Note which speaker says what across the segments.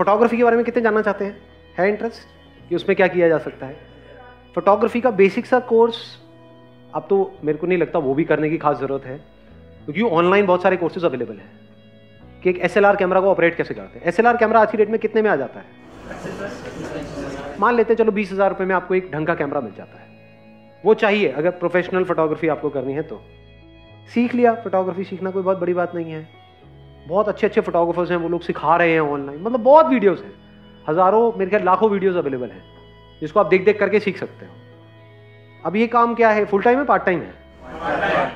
Speaker 1: Photography के बारे में कितने जानना चाहते हैं? है इंटरेस्ट कि उसमें क्या किया जा सकता है? फोटोग्राफी का बेसिक सा कोर्स अब तो मेरे को नहीं लगता वो भी करने की खास ज़रूरत है, क्योंकि ऑनलाइन बहुत सारे कोर्सेज अवेलेबल हैं। कि एक एसएलआर कैमरा को ऑपरेट कैसे करते हैं? एसएलआर कैमरा आज की डेट में कितने में आ जाता है? मान लेते हैं, चलो बीस हज़ार रुपये में आपको एक ढंग का कैमरा मिल जाता है। वो चाहिए, अगर प्रोफेशनल फोटोग्राफी आपको करनी है तो। सीख लिया फोटोग्राफी सीखना कोई बहुत बड़ी बात नहीं है। बहुत अच्छे अच्छे फोटोग्राफर्स हैं, वो लोग सिखा रहे हैं ऑनलाइन मतलब बहुत वीडियोस हैं। हज़ारों, मेरे ख्याल लाखों वीडियोस अवेलेबल हैं, जिसको आप देख देख करके सीख सकते हो। अब ये काम क्या है? फुल टाइम है पार्ट टाइम है?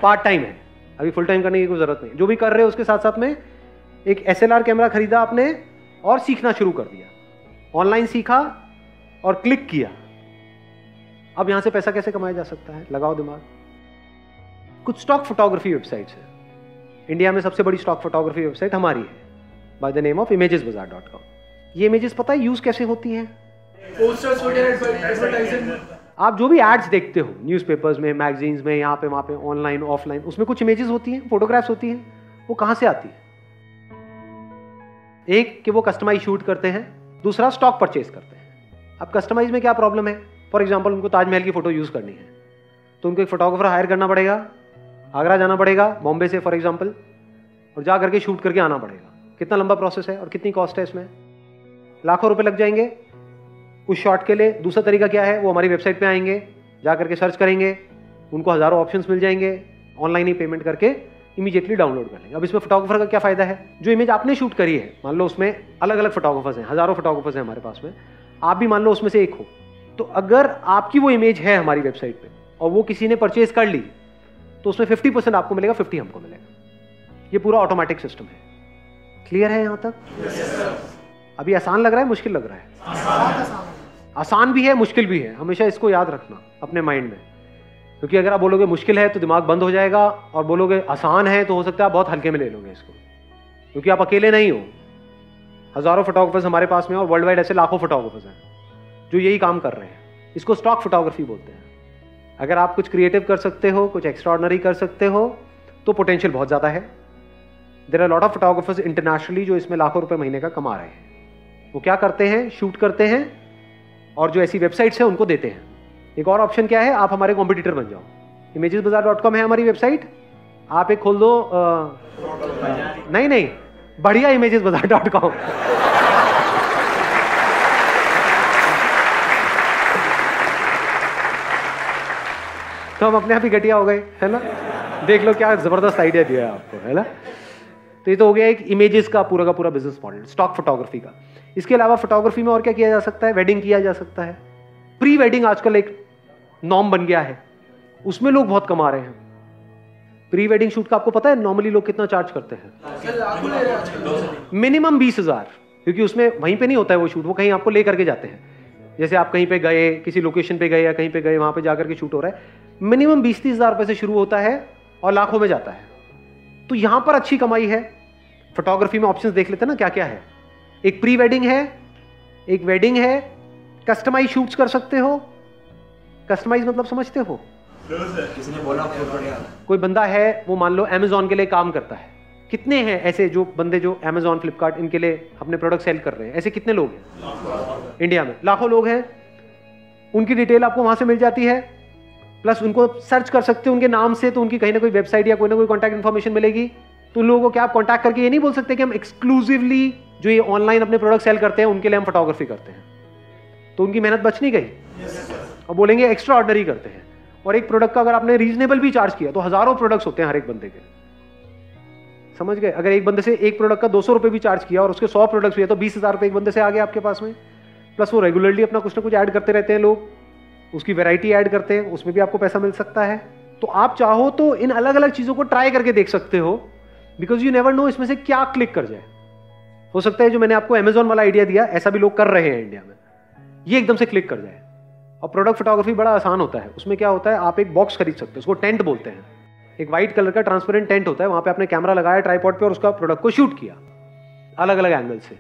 Speaker 1: पार्ट टाइम है। अभी फुल टाइम करने की कोई ज़रूरत नहीं। जो भी कर रहे हो, उसके साथ साथ में एक एसएलआर कैमरा खरीदा आपने और सीखना शुरू कर दिया। ऑनलाइन सीखा और क्लिक किया। अब यहाँ से पैसा कैसे कमाया जा सकता है? लगाओ दिमाग। कुछ स्टॉक फोटोग्राफी वेबसाइट्स है। इंडिया में सबसे बड़ी स्टॉक फोटोग्राफी वेबसाइट हमारी है by the name of images bazaar dot com ये इमेजेस पता है यूज़ कैसे होती हैं? आप जो भी एड्स देखते हो न्यूज़पेपर्स में मैगजीन्स में यहाँ पे वहाँ पे ऑनलाइन ऑफलाइन उसमें कुछ इमेजेस होती हैं फोटोग्राफ्स होती हैं वो कहाँ से आती है? एक कि वो कस्टमाइज शूट करते हैं दूसरा स्टॉक परचेज करते हैं। अब कस्टमाइज में क्या प्रॉब्लम है? फॉर एग्ज़ाम्पल उनको ताजमहल की फ़ोटो यूज़ करनी है तो उनको एक फोटोग्राफर हायर करना पड़ेगा आगरा जाना पड़ेगा, बॉम्बे से फॉर एग्ज़ाम्पल और जा करके शूट करके आना पड़ेगा। कितना लंबा प्रोसेस है और कितनी कॉस्ट है इसमें? लाखों रुपए लग जाएँगे। उस शॉट के लिए दूसरा तरीका क्या है? वो हमारी वेबसाइट पे आएँगे, जा करके सर्च करेंगे, उनको हज़ारों ऑप्शंस मिल जाएँगे ऑनलाइन ही पेमेंट करके इमीडिएटली डाउनलोड कर लेंगे। अब इसमें फोटोग्राफर का क्या फ़ायदा है? जो इमेज आपने शूट करी है, मान लो उसमें अलग अलग फोटोग्राफर्स हैं, हज़ारों फोटोग्राफर्स हैं हमारे पास में, आप भी मान लो उसमें से एक हो। तो अगर आपकी वो इमेज है हमारी वेबसाइट पर और वो किसी ने परचेज कर ली तो उसमें 50 परसेंट आपको मिलेगा 50 हमको मिलेगा। ये पूरा ऑटोमेटिक सिस्टम है। क्लियर है यहाँ तक? Yes, अभी आसान लग रहा है मुश्किल लग रहा है? आसान, आसान भी है मुश्किल भी है। हमेशा इसको याद रखना अपने माइंड में। क्योंकि अगर आप बोलोगे मुश्किल है तो दिमाग बंद हो जाएगा और बोलोगे आसान है तो हो सकता है आप बहुत हल्के में ले लोगे इसको। क्योंकि आप अकेले नहीं हो। हज़ारों फोटोग्राफर्स हमारे पास में और वर्ल्ड वाइड ऐसे लाखों फोटोग्राफर्स हैं जो यही काम कर रहे हैं। इसको स्टॉक फोटोग्राफी बोलते हैं। अगर आप कुछ क्रिएटिव कर सकते हो कुछ एक्स्ट्रॉर्डनरी कर सकते हो तो पोटेंशियल बहुत ज़्यादा है। There are lot of photographers internationally जो इसमें लाखों रुपए महीने का कमा रहे हैं। वो क्या करते हैं? शूट करते हैं और जो ऐसी वेबसाइट्स हैं उनको देते हैं। एक और ऑप्शन क्या है? आप हमारे कॉम्पिटिटर बन जाओ। इमेजेस बाज़ार डॉट कॉम है हमारी वेबसाइट आप एक खोल दो आ, नहीं नहीं बढ़िया इमेजेस बाज़ार डॉट कॉम तो हम अपने आप ही घटिया हो गए, है ना? देख लो क्या ज़बरदस्त आइडिया दिया है आपको, है ना? तो ये तो हो गया एक इमेजेस का पूरा का पूरा बिज़नेस मॉडल स्टॉक फोटोग्राफी का। इसके अलावा फोटोग्राफी में और क्या किया जा सकता है? वेडिंग किया जा सकता है। प्री वेडिंग आजकल एक नॉर्म बन गया है। उसमें लोग बहुत कमा रहे हैं। प्री वेडिंग शूट का आपको पता है नॉर्मली लोग कितना चार्ज करते हैं? मिनिमम बीस हज़ार। क्योंकि उसमें वहीं पे नहीं होता है वो शूट वो कहीं आपको ले करके जाते हैं। जैसे आप कहीं पे गए, किसी लोकेशन पे गए या कहीं पे गए, वहाँ पे जाकर के शूट हो रहा है। मिनिमम बीस तीस हज़ार रुपए से शुरू होता है और लाखों में जाता है। तो यहाँ पर अच्छी कमाई है। फोटोग्राफी में ऑप्शंस देख लेते हैं ना क्या क्या है। एक प्री वेडिंग है एक वेडिंग है। कस्टमाइज शूट्स कर सकते हो। कस्टमाइज मतलब समझते हो। किसी ने बोला कोई बंदा है वो मान लो अमेजोन के लिए काम करता है। कितने हैं ऐसे जो बंदे जो अमेजोन फ्लिपकार्ट इनके लिए अपने प्रोडक्ट सेल कर रहे हैं? ऐसे कितने लोग हैं? इंडिया में। लाखों लोग हैं। उनकी डिटेल आपको वहाँ से मिल जाती है। प्लस उनको सर्च कर सकते हो उनके नाम से तो उनकी कहीं ना कोई वेबसाइट या कोई ना कोई कॉन्टैक्ट इन्फॉर्मेशन मिलेगी। तो उन लोगों को क्या आप कॉन्टैक्ट करके ये नहीं बोल सकते कि हम एक्सक्लूसिवली जो ये ऑनलाइन अपने प्रोडक्ट सेल करते हैं उनके लिए हम फोटोग्राफी करते हैं। तो उनकी मेहनत बच नहीं गई? Yes, और बोलेंगे एक्स्ट्रा ऑर्डनरी करते हैं। और एक प्रोडक्ट का अगर आपने रीजनेबल भी चार्ज किया तो हज़ारों प्रोडक्ट्स होते हैं हर एक बंदे के। समझ गए? अगर एक बंदे से एक प्रोडक्ट का दो सौ रुपए भी चार्ज किया और उसके सौ प्रोडक्ट्स हुए तो बीस हज़ार रुपए एक बंदे से आ गए आपके पास में। प्लस वो रेगुलरली अपना कुछ ना कुछ ऐड करते रहते हैं लोग। उसकी वेराइटी ऐड करते हैं, उसमें भी आपको पैसा मिल सकता है। तो आप चाहो तो इन अलग अलग चीज़ों को ट्राई करके देख सकते हो बिकॉज़ यू नेवर नो इसमें से क्या क्लिक कर जाए। हो सकता है जो मैंने आपको अमेजोन वाला आइडिया दिया, ऐसा भी लोग कर रहे हैं इंडिया में। ये एकदम से क्लिक कर जाए। और प्रोडक्ट फोटोग्राफी बड़ा आसान होता है। उसमें क्या होता है, आप एक बॉक्स खरीद सकते हो, उसको टेंट बोलते हैं। एक व्हाइट कलर का ट्रांसपेरेंट टेंट होता है, वहाँ पे आपने कैमरा लगाया ट्राईपॉड पे और उसका प्रोडक्ट को शूट किया अलग अलग एंगल से।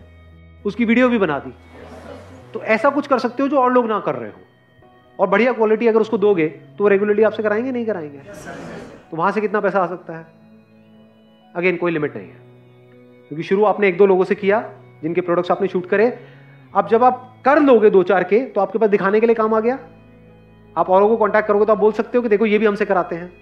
Speaker 1: उसकी वीडियो भी बना दी। तो ऐसा कुछ कर सकते हो जो और लोग ना कर रहे हो। और बढ़िया क्वालिटी अगर उसको दोगे तो वो रेगुलरली आपसे कराएँगे, नहीं कराएँगे? तो वहाँ से कितना पैसा आ सकता है? अगेन कोई लिमिट नहीं है। क्योंकि शुरू आपने एक दो लोगों से किया, जिनके प्रोडक्ट्स आपने शूट करे। अब जब आप कर लोगे दो चार के तो आपके पास दिखाने के लिए काम आ गया। आप औरों को कांटेक्ट करोगे तो आप बोल सकते हो कि देखो, ये भी हमसे कराते हैं।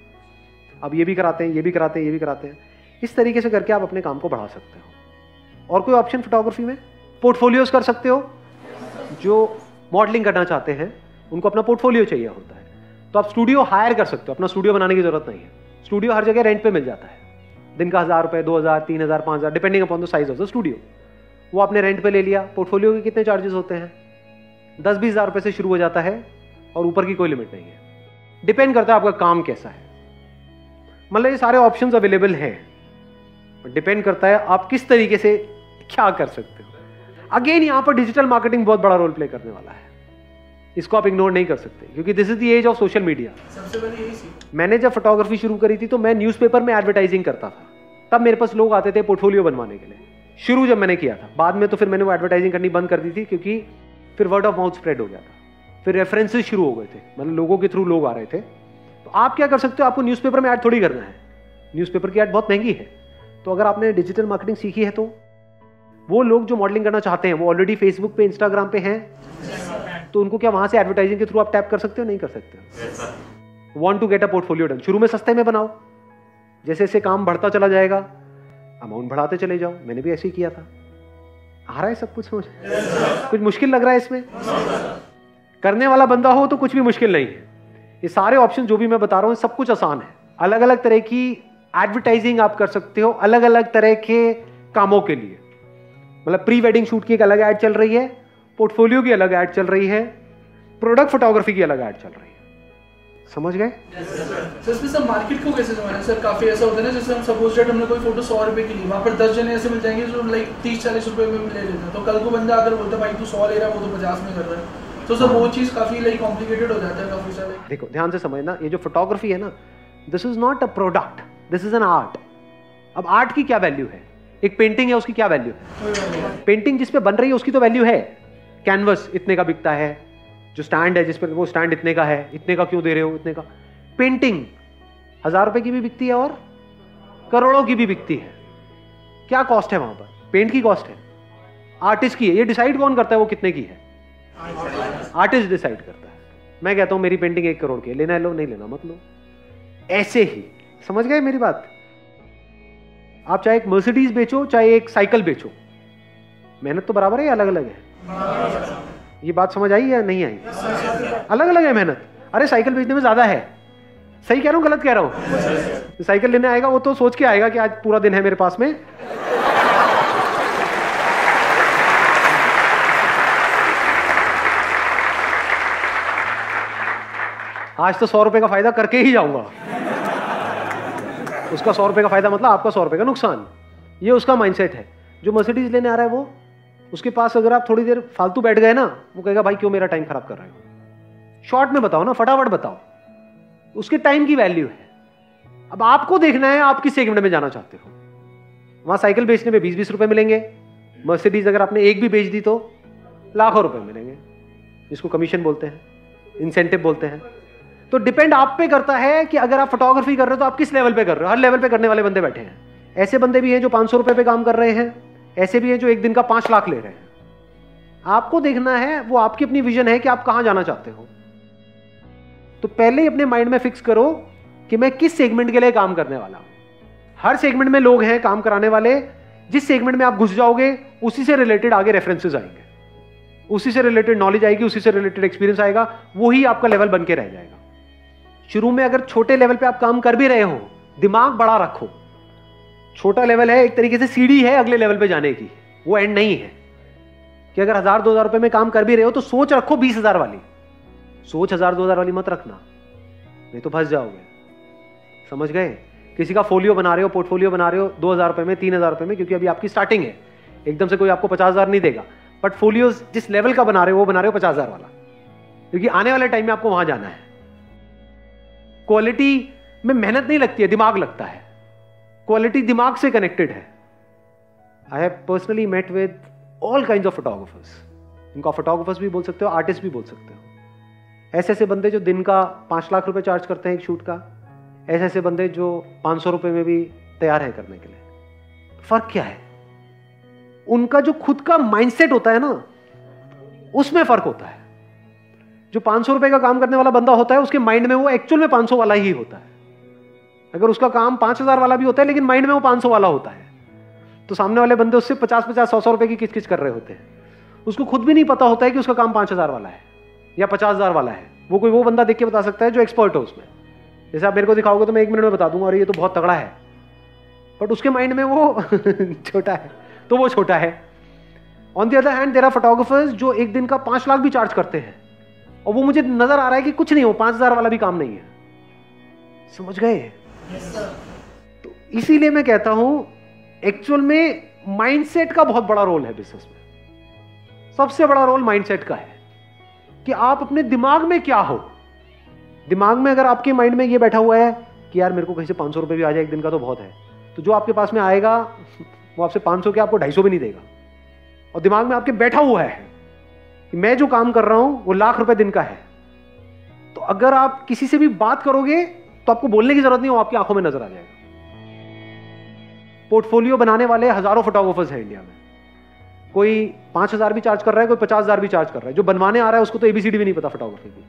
Speaker 1: अब ये भी कराते हैं, ये भी कराते हैं, ये भी कराते हैं। इस तरीके से करके आप अपने काम को बढ़ा सकते हो। और कोई ऑप्शन फोटोग्राफी में? पोर्टफोलियोज कर सकते हो। जो मॉडलिंग करना चाहते हैं उनको अपना पोर्टफोलियो चाहिए होता है। तो आप स्टूडियो हायर कर सकते हो, अपना स्टूडियो बनाने की ज़रूरत नहीं है। स्टूडियो हर जगह रेंट पे मिल जाता है। दिन का हज़ार रुपये दो हज़ार, तीन हज़ार, पाँच हज़ार depending upon the size of the studio वो आपने रेंट पे ले लिया पोर्टफोलियो के कितने चार्जेस होते हैं? दस बीस हज़ार रुपये से शुरू हो जाता है और ऊपर की कोई लिमिट नहीं है। डिपेंड करता है आपका काम कैसा है। मतलब ये सारे ऑप्शन अवेलेबल हैं। डिपेंड करता है आप किस तरीके से क्या कर सकते हो। अगेन यहाँ पर डिजिटल मार्केटिंग बहुत बड़ा रोल प्ले करने वाला है। इसको आप इग्नोर नहीं कर सकते क्योंकि this is the age of social media सबसे पहले यही मैंने जब फोटोग्राफी शुरू करी थी तो मैं न्यूज़पेपर में एडवर्टाइजिंग करता था। तब मेरे पास लोग आते थे पोर्टफोलियो बनवाने के लिए। शुरू जब मैंने किया था बाद में तो फिर मैंने वो एडवर्टाइजिंग करनी बंद कर दी थी क्योंकि फिर वर्ड ऑफ़ माउथ स्प्रेड हो गया था। फिर रेफरेंसेज शुरू हो गए थे मतलब लोगों के थ्रू लोग आ रहे थे। तो आप क्या कर सकते हो आपको न्यूज़पेपर में ऐड थोड़ी करना है। न्यूज़पेपर की ऐड बहुत महँगी है। तो अगर आपने डिजिटल मार्केटिंग सीखी है तो वो लोग जो मॉडलिंग करना चाहते हैं वो ऑलरेडी फेसबुक पे इंस्टाग्राम पे हैं। तो उनको क्या वहाँ से एडवर्टाइजिंग के थ्रू आप टैप कर सकते हो? नहीं कर सकते want to get a portfolio done शुरू में सस्ते में बनाओ। जैसे जैसे काम बढ़ता चला जाएगा अमाउंट बढ़ाते चले जाओ। मैंने भी ऐसे ही किया था। आ रहा है सब कुछ समझ? कुछ मुश्किल लग रहा है इसमें? करने वाला बंदा हो तो कुछ भी मुश्किल नहीं है। ये सारे ऑप्शन जो भी मैं बता रहा हूँ, सब कुछ आसान है। अलग अलग तरह की एडवर्टाइजिंग आप कर सकते हो अलग अलग तरह के कामों के लिए। मतलब प्री वेडिंग शूट की एक अलग ऐड चल रही है। पोर्टफोलियो की अलग ऐड चल रही है प्रोडक्ट फोटोग्राफी की अलग ऐड चल रही है। समझ गए?
Speaker 2: सर सर मार्केट को कैसे समझना सर काफ़ी ऐसा होता है ना जैसे हम सपोज़ डेट हमने कोई फ़ोटो सौ रुपए की ली वहाँ पर दस जने ऐसे मिल जाएँगे जो लाइक तीस चालीस रुपए में ले लेते हैं। तो कल को बंदा अगर बोलता भाई तू सौ ले रहा है वो तो पचास में कर रहा है। तो सर वो चीज़ काफ़ी लाइक कॉम्प्लिकेटेड हो जाता है काफ़ी सारे।
Speaker 1: देखो ध्यान से समझना ये जो फोटोग्राफी है ना this is not a product this is an art अब आर्ट की क्या वैल्यू है? एक पेंटिंग है उसकी क्या वैल्यू है? पेंटिंग जिसपे बन रही है उसकी तो वैल्यू है। कैनवस इतने का बिकता है, जो स्टैंड है जिस पर, वो स्टैंड इतने का है, इतने का क्यों दे रहे हो, इतने का? पेंटिंग हज़ार रुपए की भी बिकती है और करोड़ों की भी बिकती है। क्या कॉस्ट है वहाँ पर? पेंट की कॉस्ट है। आर्टिस्ट की है। ये डिसाइड कौन करता है, वो कितने की है? आर्टिस्ट डिसाइड करता है। मैं कहता हूँ, मेरी पेंटिंग एक करोड़ की है। लेना है लो, नहीं लेना, मत लो। ऐसे ही। समझ गए मेरी बात? आप चाहे एक मर्सिडीज बेचो, चाहे एक साइकिल बेचो। मेहनत तो बराबर है अलग अलग है? ये बात समझ आई या नहीं आई? अलग अलग है मेहनत। अरे, साइकिल बेचने में ज़्यादा है। सही कह रहा हूँ, गलत कह रहा हूँ? साइकिल लेने आएगा, वो तो सोच के आएगा कि आज पूरा दिन है मेरे पास में। आज तो सौ रुपए का फ़ायदा करके ही जाऊँगा। उसका सौ रुपए का फ़ायदा मतलब आपका सौ रुपए का नुकसान। ये उसका माइंडसेट है। जो मर्सिडीज लेने आ रहा है वो उसके पास अगर आप थोड़ी देर फालतू बैठ गए ना, वो कहेगा, भाई, क्यों मेरा टाइम खराब कर रहे हो? शॉर्ट में बताओ ना, फटाफट बताओ। उसके टाइम की वैल्यू है। अब आपको देखना है, आप किस सेगमेंट में जाना चाहते हो। वहाँ साइकिल बेचने में बीस बीस रुपए मिलेंगे। मर्सिडीज अगर आपने एक भी बेच दी तो लाखों रुपए मिलेंगे। इसको कमीशन बोलते हैं इंसेंटिव बोलते हैं। तो डिपेंड आप पे करता है कि अगर आप फोटोग्राफी कर रहे हो तो आप किस लेवल पे कर रहे हो? हर लेवल पे करने वाले बंदे बैठे हैं। ऐसे बंदे भी हैं जो पाँच सौ रुपए पे काम कर रहे हैं। ऐसे भी हैं जो एक दिन का पाँच लाख ले रहे हैं। आपको देखना है, वो आपकी अपनी विजन है कि आप कहाँ जाना चाहते हो। तो पहले ही अपने माइंड में फिक्स करो कि मैं किस सेगमेंट के लिए काम करने वाला हूँ। हर सेगमेंट में लोग हैं काम कराने वाले, जिस सेगमेंट में आप घुस जाओगे, उसी से रिलेटेड आगे रेफरेंसेस आएँगे। उसी से रिलेटेड नॉलेज आएगी, उसी से रिलेटेड एक्सपीरियंस आएगा, वही आपका लेवल बन के रह जाएगा। शुरू में अगर छोटे लेवल पे आप काम कर भी रहे हो, दिमाग बड़ा रखो। छोटा लेवल है, एक तरीके से सीढ़ी है अगले लेवल पे जाने की। वो एंड नहीं है। कि अगर हज़ार, दो हज़ार रुपए में काम कर भी रहे हो तो सोच रखो बीस हज़ार वाली। सोच हज़ार, दो हज़ार वाली मत रखना। नहीं तो फंस जाओगे। समझ गए? किसी का फोलियो बना रहे हो पोर्टफोलियो बना रहे हो, दो हज़ार रुपए में, तीन हज़ार रुपए में, क्योंकि अभी आपकी स्टार्टिंग है। एकदम से कोई आपको पचास हज़ार नहीं देगा। बट फोलियो जिस लेवल का बना रहे हो, वो बना रहे हो पचास हज़ार वाला। क्योंकि आने वाले टाइम में आपको वहाँ जाना है। क्वालिटी में मेहनत नहीं लगती है, दिमाग लगता है। क्वालिटी दिमाग से कनेक्टेड है। I have personally met with all kind of photographers इनको फोटोग्राफर्स भी बोल सकते हो आर्टिस्ट भी बोल सकते हो। ऐसे ऐसे बंदे जो दिन का पाँच लाख रुपए चार्ज करते हैं एक शूट का ऐसे ऐसे बंदे जो पाँच सौ रुपए में भी तैयार है करने के लिए। फ़र्क क्या है? उनका जो खुद का माइंडसेट होता है ना, उसमें फ़र्क होता है। जो पाँच सौ रुपए का काम करने वाला बंदा होता है, उसके माइंड में वो एक्चुअल में पाँच सौ वाला ही होता है। अगर उसका काम पाँच हज़ार वाला भी होता है, लेकिन माइंड में वो पाँच सौ वाला होता है। तो सामने वाले बंदे उससे पचास पचास सौ सौ रुपए की किच किच कर रहे होते हैं? उसको खुद भी नहीं पता होता है कि उसका काम पाँच हज़ार वाला है या पचास हज़ार वाला है। वो कोई वो बंदा देख के बता सकता है जो एक्सपर्ट है उसमें। जैसे आप मेरे को दिखाओगे तो मैं एक मिनट में बता दूँगा अरे ये तो बहुत तगड़ा है। बट उसके माइंड में वो छोटा है तो वो छोटा है। On the other hand there are photographers जो एक दिन का पाँच लाख भी चार्ज करते हैं। और वो मुझे नज़र आ रहा है कि कुछ नहीं हो पाँच हज़ार वाला भी काम नहीं है। समझ गए? तो इसीलिए मैं कहता हूँ एक्चुअल में माइंडसेट का बहुत बड़ा रोल है बिज़नेस में। सबसे बड़ा रोल माइंडसेट का है कि आप अपने दिमाग में क्या हो। दिमाग में अगर आपके माइंड में ये बैठा हुआ है कि यार मेरे को कहीं से पाँच सौ रुपए भी आ जाए एक दिन का तो बहुत है। तो जो आपके पास में आएगा, वो आपसे पाँच सौ के आपको ढाई सौ भी नहीं देगा। और दिमाग में आपके बैठा हुआ है कि मैं जो काम कर रहा हूँ, वो लाख रुपए दिन का है। तो अगर आप किसी से भी बात करोगे तो आपको बोलने की ज़रूरत नहीं हो आपकी आँखों में नज़र आ जाएगा। पोर्टफोलियो बनाने वाले हज़ारों फोटोग्राफर्स हैं इंडिया में। कोई पाँच हज़ार भी चार्ज कर रहा है, कोई पचास हज़ार भी चार्ज कर रहा है। जो बनवाने आ रहा है, उसको तो एबीसीडी भी नहीं पता फोटोग्राफी की।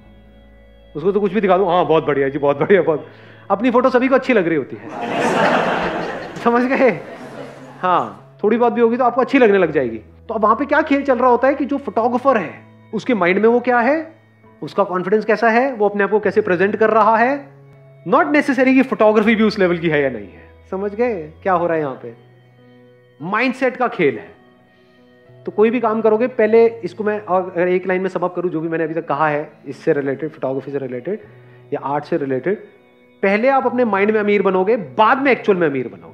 Speaker 1: उसको तो कुछ भी दिखा दो हाँ बहुत बढ़िया जी, बहुत बढ़िया, बहुत। अपनी फ़ोटो सभी को अच्छी लग रही होती है। समझ गए? हाँ थोड़ी बहुत भी होगी तो आपको अच्छी लगने लग जाएगी। तो अब वहाँ पे क्या खेल चल रहा होता है कि जो फोटोग्राफर है, उसके माइंड में वो क्या है? उसका कॉन्फिडेंस कैसा है? वो अपने आप को कैसे प्रेजेंट कर रहा है? नॉट नेसेसरी कि फोटोग्राफी भी उस लेवल की है या नहीं है। समझ गए? क्या हो रहा है यहाँ पे? माइंडसेट का खेल है। तो कोई भी काम करोगे, पहले इसको मैं अगर एक लाइन में सबक करूँ, जो भी मैंने अभी तक कहा है, इससे रिलेटेड फोटोग्राफी से रिलेटेड या आर्ट से रिलेटेड पहले आप अपने माइंड में अमीर बनोगे, बाद में एक्चुअल में अमीर बनोगे।